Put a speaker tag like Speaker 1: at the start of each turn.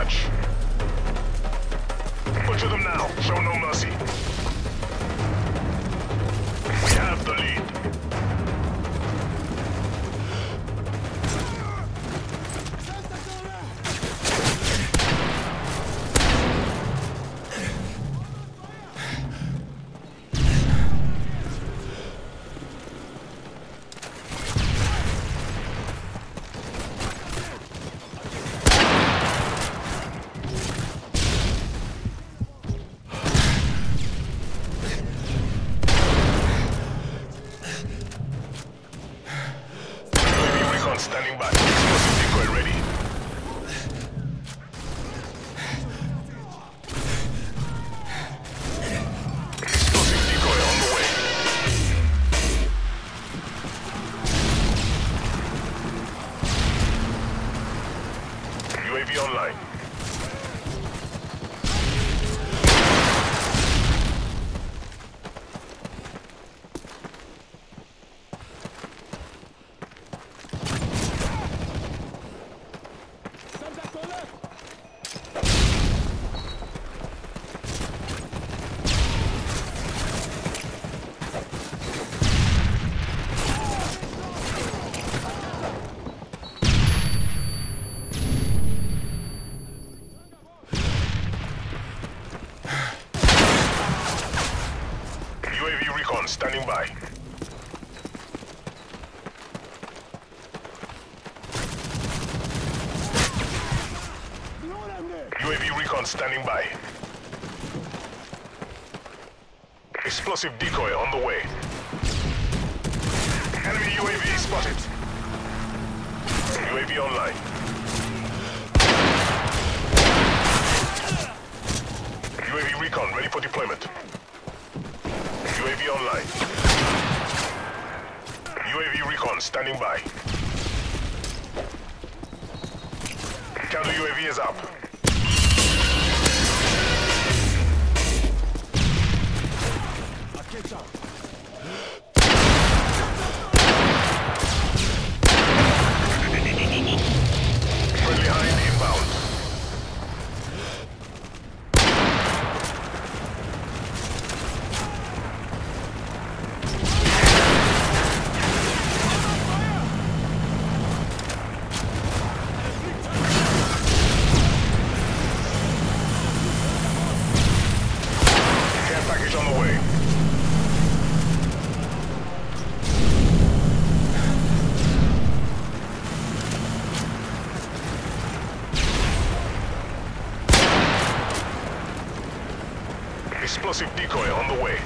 Speaker 1: launch. Butcher them now. Show no mercy. Standing by. Explosive decoy ready. Explosive decoy on the way. UAV online. UAV recon standing by. UAV recon standing by. Explosive decoy on the way. Enemy UAV spotted. UAV online. UAV recon ready for deployment. UAV online. UAV recon standing by. Counter UAV is up. On the way. Explosive decoy on the way.